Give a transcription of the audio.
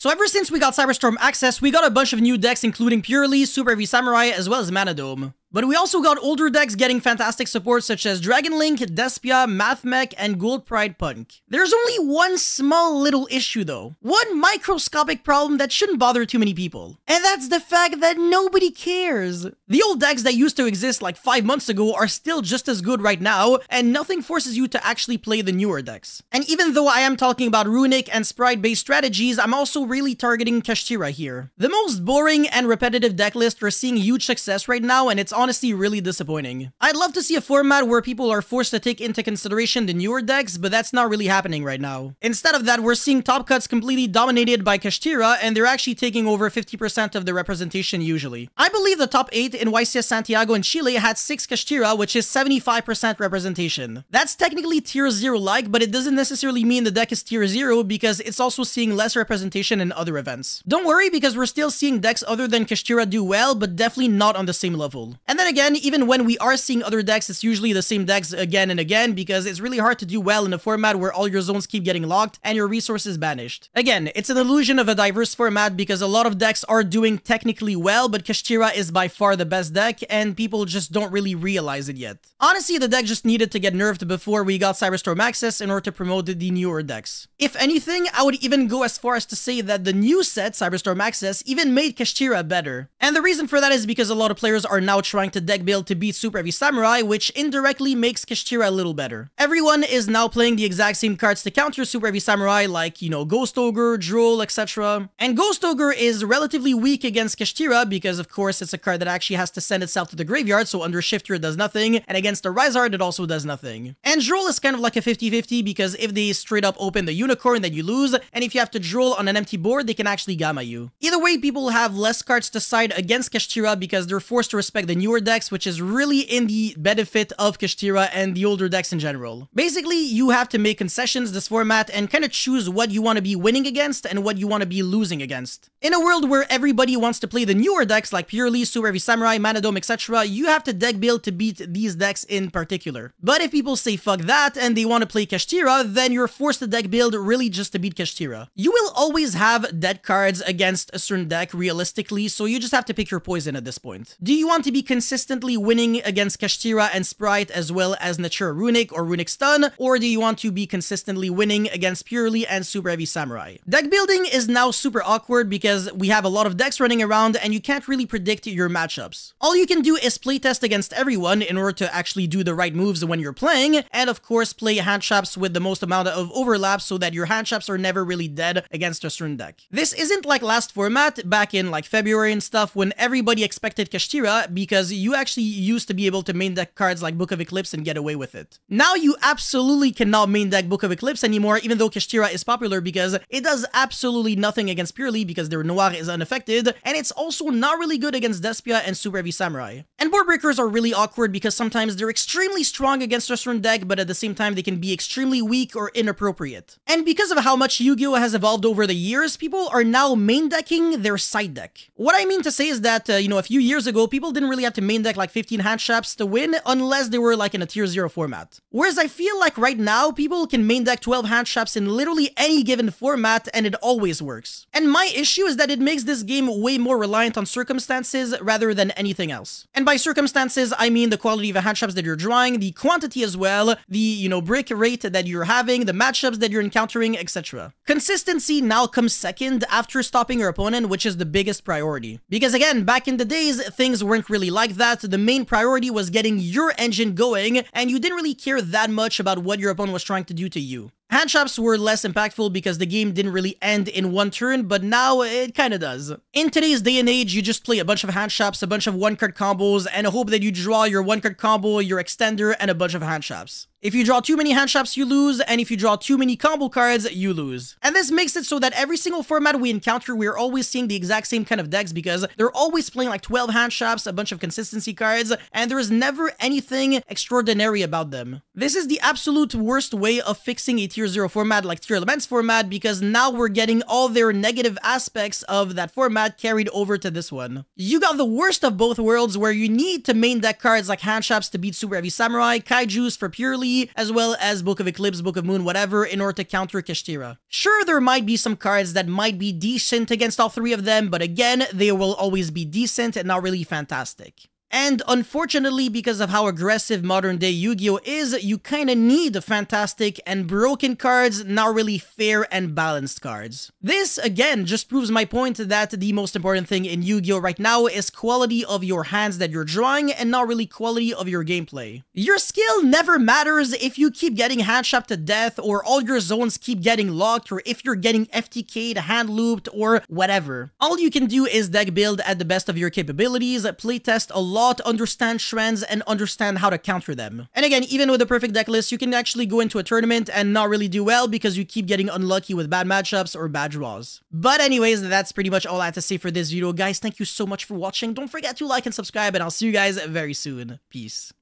So ever since we got Cyberstorm Access, we got a bunch of new decks including Purrely, Super Heavy Samurai, as well as Mannadium. But we also got older decks getting fantastic support such as Dragon Link, Despia, Mathmech, and Gold Pride Punk. There's only one small little issue though. One microscopic problem that shouldn't bother too many people. And that's the fact that nobody cares. The old decks that used to exist like 5 months ago are still just as good right now, and nothing forces you to actually play the newer decks. And even though I am talking about Runick and Sprite-based strategies, I'm also really targeting Kashtira here. The most boring and repetitive deck list are seeing huge success right now, and it's honestly really disappointing. I'd love to see a format where people are forced to take into consideration the newer decks, but that's not really happening right now. Instead of that, we're seeing top cuts completely dominated by Kashtira, and they're actually taking over 50% of the representation usually. I believe the top 8 in YCS Santiago in Chile had 6 Kashtira, which is 75% representation. That's technically tier 0 like, but it doesn't necessarily mean the deck is tier 0 because it's also seeing less representation in other events. Don't worry because we're still seeing decks other than Kashtira do well, but definitely not on the same level. And then again, even when we are seeing other decks, it's usually the same decks again and again because it's really hard to do well in a format where all your zones keep getting locked and your resources banished. Again, it's an illusion of a diverse format because a lot of decks are doing technically well, but Kashtira is by far the best deck and people just don't really realize it yet. Honestly, the deck just needed to get nerfed before we got Cyberstorm Access in order to promote the newer decks. If anything, I would even go as far as to say that the new set, Cyberstorm Access, even made Kashtira better. And the reason for that is because a lot of players are now trying to deck build to beat Super Heavy Samurai, which indirectly makes Kashtira a little better. Everyone is now playing the exact same cards to counter Super Heavy Samurai, like, you know, Ghost Ogre, Droll, etc. And Ghost Ogre is relatively weak against Kashtira because, of course, it's a card that actually has to send itself to the graveyard, so under Shifter it does nothing, and against the Arise-Heart it also does nothing. And Droll is kind of like a 50-50 because if they straight up open the Unicorn, then you lose, and if you have to Droll on an empty board, they can actually Gamma you. Either way, people have less cards to side against Kashtira because they're forced to respect the newer decks which is really in the benefit of Kashtira and the older decks in general. Basically, you have to make concessions this format and kind of choose what you want to be winning against and what you want to be losing against. In a world where everybody wants to play the newer decks like Purrely, Super Heavy Samurai, Mannadium, etc., you have to deck build to beat these decks in particular. But if people say fuck that and they want to play Kashtira, then you're forced to deck build really just to beat Kashtira. You will always have dead cards against a certain deck realistically, so you just have to pick your poison at this point. Do you want to be consistently winning against Kashtira and Sprite as well as Naturia Runick or Runick Stun, or do you want to be consistently winning against Purrely and Super Heavy Samurai? Deck building is now super awkward because we have a lot of decks running around and you can't really predict your matchups. All you can do is playtest against everyone in order to actually do the right moves when you're playing, and of course play hand traps with the most amount of overlap so that your hand traps are never really dead against a certain deck. This isn't like last format back in like February and stuff when everybody expected Kashtira because you actually used to be able to main deck cards like Book of Eclipse and get away with it. Now you absolutely cannot main deck Book of Eclipse anymore, even though Kashtira is popular because it does absolutely nothing against Purrely because their Noir is unaffected, and it's also not really good against Despia and Super Heavy Samurai. And board breakers are really awkward because sometimes they're extremely strong against a certain deck, but at the same time they can be extremely weak or inappropriate. And because of how much Yu-Gi-Oh! has evolved over the years, people are now main decking their side deck. What I mean to say is that, uh, you know, a few years ago, people didn't really have to main deck like 15 hand traps to win unless they were like in a tier 0 format. Whereas I feel like right now, people can main deck 12 hand traps in literally any given format and it always works. And my issue is that it makes this game way more reliant on circumstances rather than anything else. And by circumstances, I mean the quality of the traps that you're drawing, the quantity as well, the, you know, brick rate that you're having, the matchups that you're encountering, etc. Consistency now comes second after stopping your opponent, which is the biggest priority. Because again, back in the days, things weren't really like that. The main priority was getting your engine going, and you didn't really care that much about what your opponent was trying to do to you. Hand traps were less impactful because the game didn't really end in one turn, but now it kinda does. In today's day and age, you just play a bunch of hand traps, a bunch of one-card combos, and hope that you draw your one-card combo, your extender, and a bunch of hand traps. If you draw too many hand traps, you lose, and if you draw too many combo cards, you lose. And this makes it so that every single format we encounter, we're always seeing the exact same kind of decks because they're always playing like 12 hand traps, a bunch of consistency cards, and there is never anything extraordinary about them. This is the absolute worst way of fixing a tier 0 format like Tearlaments format because now we're getting all their negative aspects of that format carried over to this one. You got the worst of both worlds where you need to main deck cards like hand traps to beat Super Heavy Samurai, Kaijus for Purrely, As well as Book of Eclipse, Book of Moon, whatever, in order to counter Kashtira. Sure, there might be some cards that might be decent against all three of them, but again, they will always be decent and not really fantastic. And unfortunately, because of how aggressive modern day Yu-Gi-Oh! is, you kinda need fantastic and broken cards, not really fair and balanced cards. This, again, just proves my point that the most important thing in Yu-Gi-Oh! right now is quality of your hands that you're drawing and not really quality of your gameplay. Your skill never matters if you keep getting hand to death or all your zones keep getting locked or if you're getting FTK'd, hand looped, or whatever. All you can do is deck build at the best of your capabilities, playtest a lot lot, understand trends, and understand how to counter them. And again, even with a perfect deck list, you can actually go into a tournament and not really do well because you keep getting unlucky with bad matchups or bad draws. But anyways, that's pretty much all I have to say for this video, guys. Thank you so much for watching. Don't forget to like and subscribe, and I'll see you guys very soon. Peace.